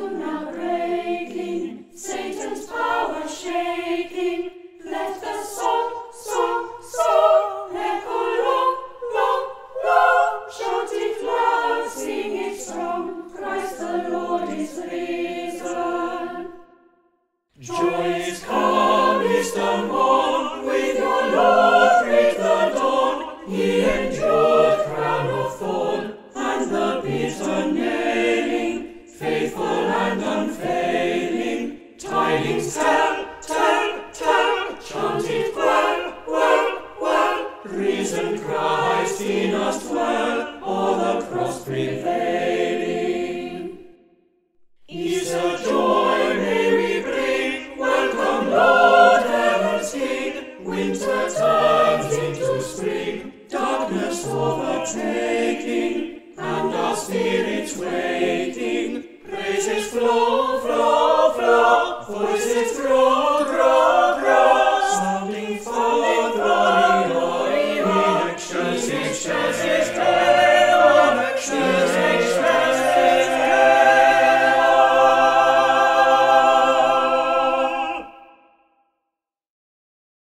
do not faithful and unfailing. Tidings tell, tell, tell, chanted well, well, well. Reason Christ in us dwell, all the cross prevailing. Easter joy may we bring, welcome Lord Heaven's King. Winter turns into spring, darkness overtaking, and our spirits waiting. It's wrong.